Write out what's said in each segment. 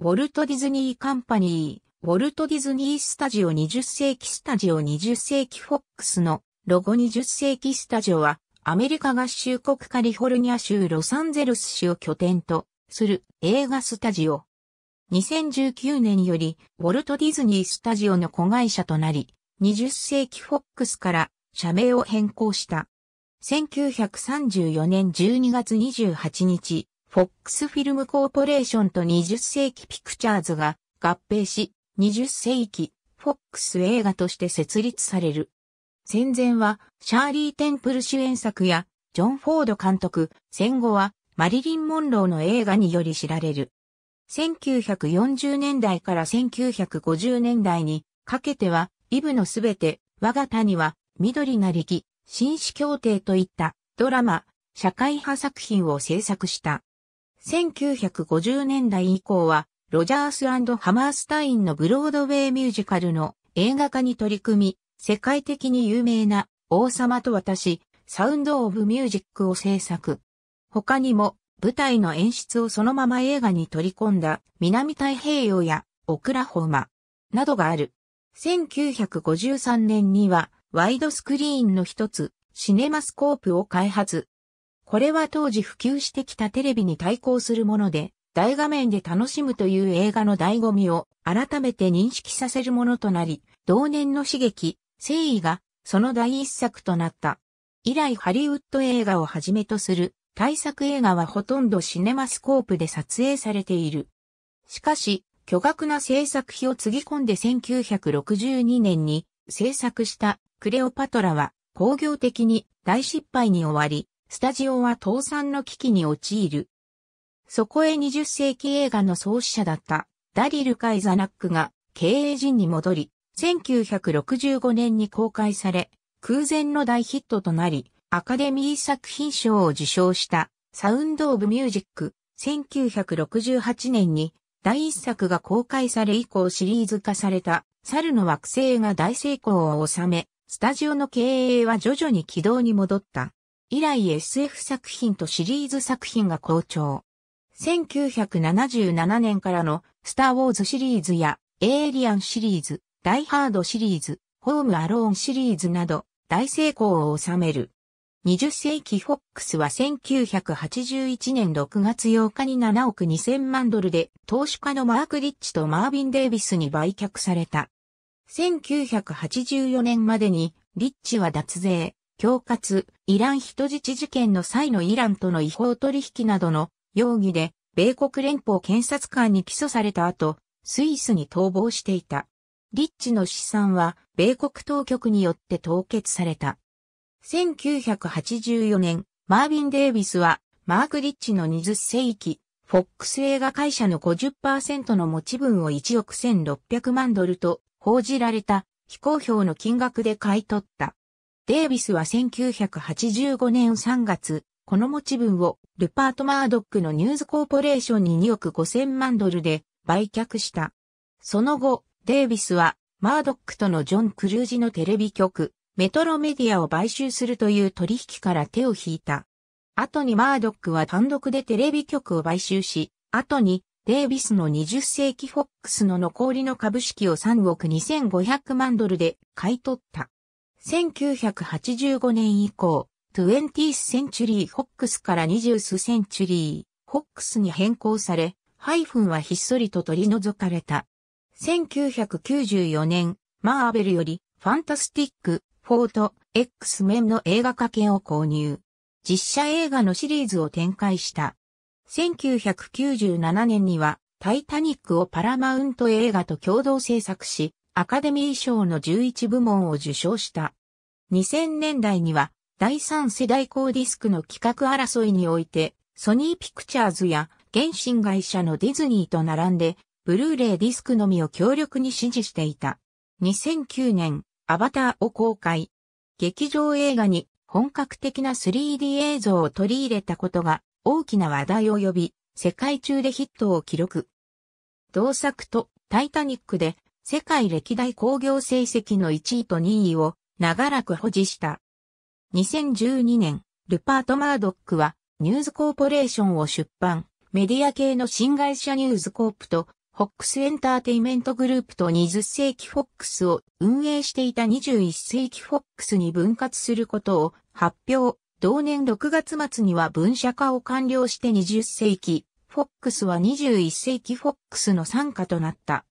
ウォルト・ディズニー・カンパニー、ウォルト・ディズニー・スタジオ20世紀スタジオ20世紀フォックスのロゴ20世紀スタジオは、アメリカ合衆国カリフォルニア州ロサンゼルス市を拠点とする映画スタジオ。2019年より、ウォルト・ディズニー・スタジオの子会社となり、20世紀フォックスから社名を変更した。1934年12月28日、フォックスフィルムコーポレーションと20世紀ピクチャーズが合併し、20世紀フォックス映画として設立される。戦前はシャーリー・テンプル主演作やジョン・フォード監督、戦後はマリリン・モンローの映画により知られる。1940年代から1950年代にかけては、イブのすべて、我が谷は、緑なりき、紳士協定といったドラマ、社会派作品を制作した。1950年代以降は、ロジャースハマースタインのブロードウェイミュージカルの映画化に取り組み、世界的に有名な王様と私、サウンドオブミュージックを制作。他にも舞台の演出をそのまま映画に取り込んだ南太平洋やオクラホマなどがある。1953年にはワイドスクリーンの一つシネマスコープを開発。これは当時普及してきたテレビに対抗するもので大画面で楽しむという映画の醍醐味を改めて認識させるものとなり、同年の刺激、誠意がその第一作となった。以来ハリウッド映画をはじめとする大作映画はほとんどシネマスコープで撮影されている。しかし、巨額な制作費をつぎ込んで1962年に制作したクレオパトラは工業的に大失敗に終わり、スタジオは倒産の危機に陥る。そこへ20世紀映画の創始者だったダリル・カイザナックが経営陣に戻り、1965年に公開され、空前の大ヒットとなり、アカデミー作品賞を受賞したサウンド・オブ・ミュージック1968年に第一作が公開され以降シリーズ化された猿の惑星が大成功を収め、スタジオの経営は徐々に軌道に戻った。以来 SF 作品とシリーズ作品が好調。1977年からのスター・ウォーズシリーズやエイリアンシリーズ、ダイハードシリーズ、ホーム・アローンシリーズなど大成功を収める。20世紀フォックスは1981年6月8日に7億2000万ドルで投資家のマーク・リッチとマービン・デイビスに売却された。1984年までにリッチは脱税、恐喝、イラン人質事件の際のイランとの違法取引などの容疑で米国連邦検察官に起訴された後、スイスに逃亡していた。リッチの資産は米国当局によって凍結された。1984年、マービン・デイビスは、マーク・リッチの20世紀、フォックス映画会社の50%の持ち分を1億1600万ドルと報じられた非公表の金額で買い取った。デイビスは1985年3月、この持ち分をルパート・マードックのニューズコーポレーションに2億5000万ドルで売却した。その後、デイビスはマードックとのジョン・クルージのテレビ局、メトロメディアを買収するという取引から手を引いた。後にマードックは単独でテレビ局を買収し、後にデイビスの20世紀フォックスの残りの株式を3億2500万ドルで買い取った。1985年以降、20th Century Fox から 20th Century Fox に変更され、ハイフンはひっそりと取り除かれた。1994年、マーベルよりファンタスティックフォート X メンの映画化券を購入。実写映画のシリーズを展開した。1997年にはタイタニックをパラマウント映画と共同制作し、アカデミー賞の11部門を受賞した。2000年代には第3世代高ディスクの企画争いにおいて、ソニーピクチャーズや原神会社のディズニーと並んで、ブルーレイディスクのみを強力に支持していた。2009年、アバターを公開。劇場映画に本格的な 3D 映像を取り入れたことが大きな話題を呼び、世界中でヒットを記録。同作とタイタニックで世界歴代興行成績の1位と2位を長らく保持した。2012年、ルパート・マードックはニューズコーポレーションを出版、メディア系の新会社ニューズコープとフォックスエンターテイメントグループと20世紀フォックスを運営していた21世紀フォックスに分割することを発表。同年6月末には分社化を完了して20世紀、フォックスは21世紀フォックスの傘下となった。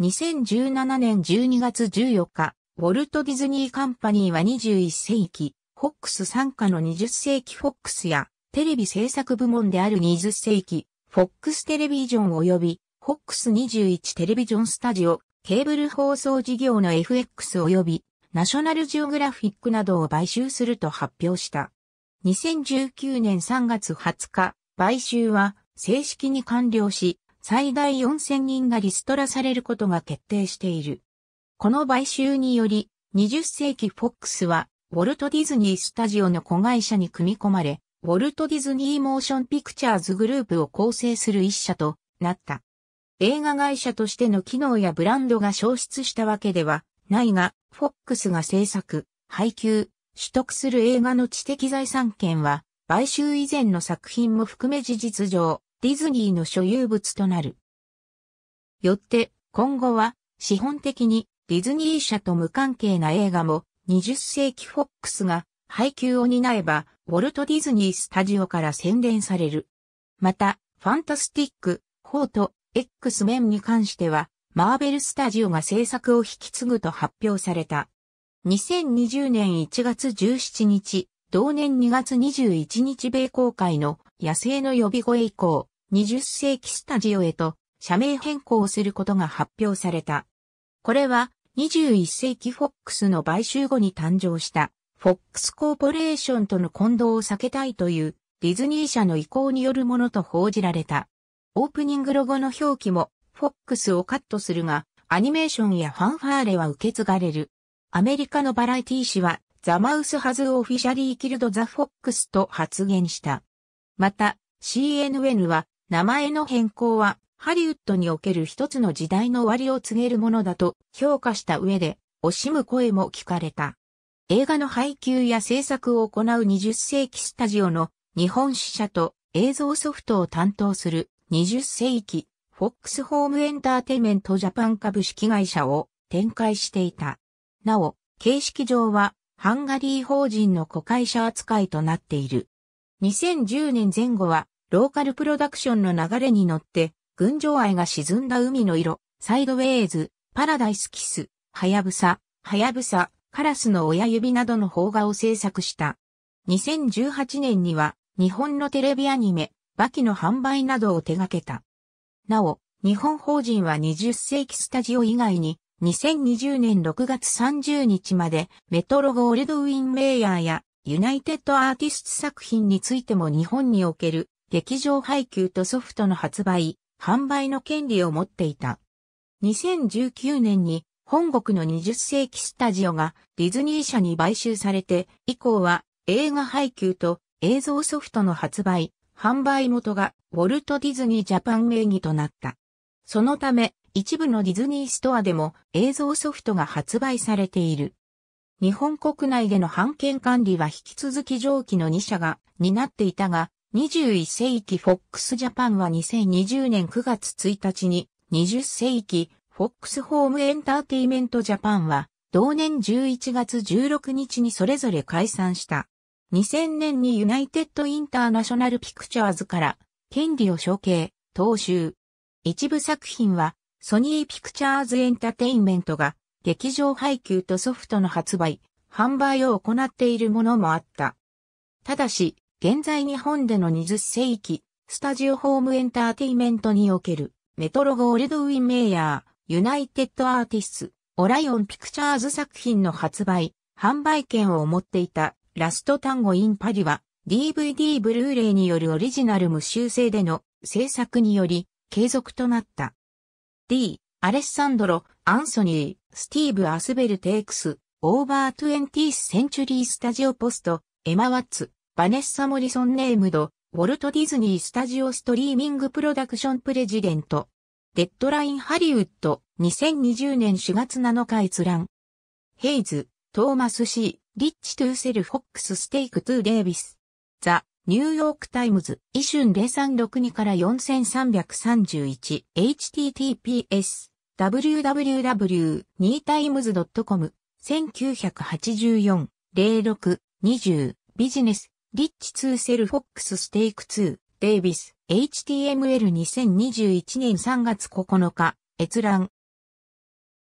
2017年12月14日、ウォルト・ディズニー・カンパニーは21世紀、フォックス傘下の20世紀フォックスや、テレビ制作部門である20世紀、フォックステレビジョン及び、フォックス21テレビジョンスタジオ、ケーブル放送事業の FX 及び、ナショナルジオグラフィックなどを買収すると発表した。2019年3月20日、買収は正式に完了し、最大4000人がリストラされることが決定している。この買収により、20世紀フォックスは、ウォルト・ディズニー・スタジオの子会社に組み込まれ、ウォルト・ディズニー・モーション・ピクチャーズグループを構成する一社となった。映画会社としての機能やブランドが消失したわけではないが、フォックスが制作、配給、取得する映画の知的財産権は、買収以前の作品も含め事実上、ディズニーの所有物となる。よって、今後は、資本的にディズニー社と無関係な映画も、20世紀フォックスが配給を担えば、ウォルト・ディズニー・スタジオから宣伝される。また、ファンタスティック、フォート、X メンに関しては、マーベルスタジオが制作を引き継ぐと発表された。2020年1月17日、同年2月21日米公開の野生の呼び声以降、20世紀スタジオへと社名変更することが発表された。これは21世紀フォックスの買収後に誕生したフォックスコーポレーションとの混同を避けたいというディズニー社の意向によるものと報じられた。オープニングロゴの表記も、フォックスをカットするが、アニメーションやファンファーレは受け継がれる。アメリカのバラエティ誌は、ザ・マウス・ハズ・オフィシャリー・キルド・ザ・フォックスと発言した。また、CNN は、名前の変更は、ハリウッドにおける一つの時代の終わりを告げるものだと評価した上で、惜しむ声も聞かれた。映画の配給や制作を行う20世紀スタジオの日本支社と映像ソフトを担当する20世紀、フォックスホームエンターテイメントジャパン株式会社を展開していた。なお、形式上はハンガリー法人の子会社扱いとなっている。2010年前後は、ローカルプロダクションの流れに乗って、群青愛が沈んだ海の色、サイドウェイズ、パラダイスキス、はやぶさ、はやぶさ、カラスの親指などの邦画を制作した。2018年には、日本のテレビアニメ、バキの販売などを手掛けた。なお、日本法人は20世紀スタジオ以外に、2020年6月30日までメトロゴールドウィンメイヤーやユナイテッドアーティスト作品についても日本における劇場配給とソフトの発売、販売の権利を持っていた。2019年に本国の20世紀スタジオがディズニー社に買収されて以降は映画配給と映像ソフトの発売、販売元がウォルト・ディズニー・ジャパン名義となった。そのため、一部のディズニーストアでも映像ソフトが発売されている。日本国内での版権管理は引き続き上記の2社が担っていたが、21世紀フォックスジャパンは2020年9月1日に、20世紀フォックスホームエンターテイメントジャパンは、同年11月16日にそれぞれ解散した。2000年にユナイテッドインターナショナルピクチャーズから権利を承継、踏襲。一部作品はソニーピクチャーズエンターテインメントが劇場配給とソフトの発売、販売を行っているものもあった。ただし、現在日本での20世紀、スタジオホームエンターテイメントにおけるメトロゴールドウィンメイヤー、ユナイテッドアーティスツ、オライオンピクチャーズ作品の発売、販売権を持っていたラストタンゴインパリは DVD ブルーレイによるオリジナル無修正での制作により継続となった。D、アレッサンドロ、アンソニー、スティーブ・アスベルテイクス、オーバートゥエンティースセンチュリースタジオポスト、エマ・ワッツ、バネッサ・モリソン・ネームド、ウォルト・ディズニー・スタジオ・ストリーミング・プロダクション・プレジデント。デッドライン・ハリウッド、2020年4月7日閲覧。ヘイズ、トーマス・シー、リッチ・トゥーセル・フォックス・ステイク・トゥ・デイビス。ザ・ニューヨークタイムズ、イシュン0362から4331、https, www.2times.com、1984、06、20、ビジネス、リッチ2セルフォックスステイク2、デイビス、HTML2021 年3月9日、閲覧。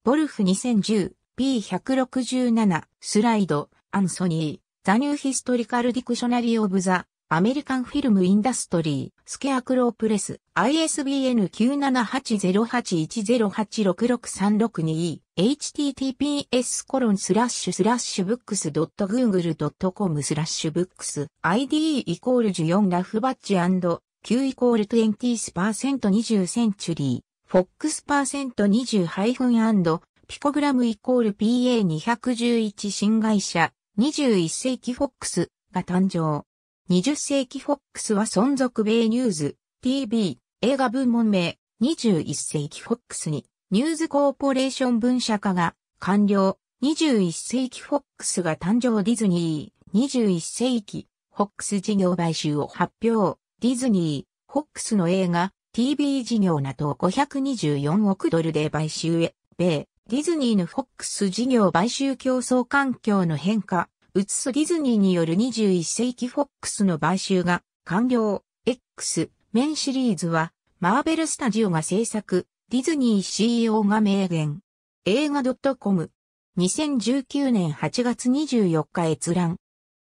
ボルフ2010、P167、スライド、アンソニー、ザニューヒストリカルディクショナリーオブザ、アメリカンフィルムインダストリー、スケアクロープレス、ISBN 97808866362 https コロンスラッシュスラッシュブックス .google.com スラッシュブックス ID イコール14ラフバッチ &Q イコール20スパーセント20センチュリー、フォックスパーセント20ハイフンピコグラムイコール PA211 新会社21世紀フォックスが誕生。20世紀フォックスは存続米ニューズ、TV、映画部門名、21世紀フォックスに、ニューズコーポレーション分社化が完了。21世紀フォックスが誕生ディズニー、21世紀フォックス事業買収を発表。ディズニー、フォックスの映画、TV 事業など524億ドルで買収へ。米、ディズニーのフォックス事業買収競争環境の変化。うつすディズニーによる21世紀フォックスの買収が完了。X、メンシリーズは、マーベルスタジオが制作、ディズニー CEO が明言。映画 .com。2019年8月24日閲覧。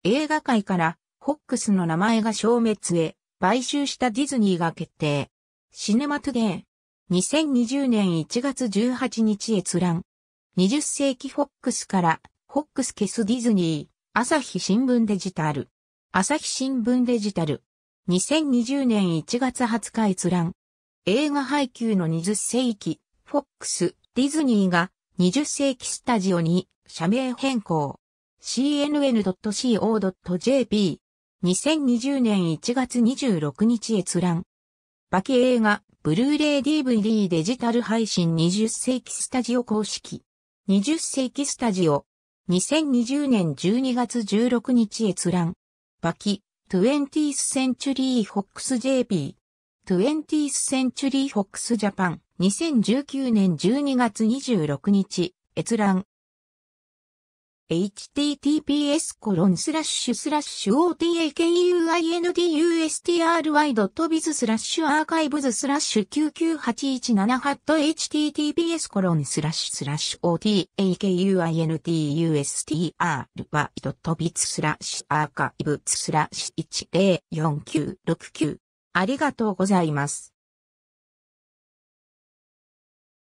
映画界から、フォックスの名前が消滅へ、買収したディズニーが決定。シネマトゥデイ。2020年1月18日閲覧。20世紀フォックスから、フォックス消すディズニー。朝日新聞デジタル。朝日新聞デジタル。2020年1月20日閲覧。映画配給の20世紀、フォックス、ディズニーが20世紀スタジオに社名変更。cnn.co.jp。2020年1月26日閲覧。バキ映画、ブルーレイ DVD デジタル配信20世紀スタジオ公式。20世紀スタジオ、2020年12月16日閲覧。バキ、20th Century Fox JP。20th Century Fox Japan。2019年12月26日、閲覧。Https コロンスラッシュスラッシュ otakuindustry.biz スラッシュ archives スラッシュ99817ハット https コロンスラッシュスラッシュ otakuindustry.biz スラッシュ archives スラッシュ104969ありがとうございます。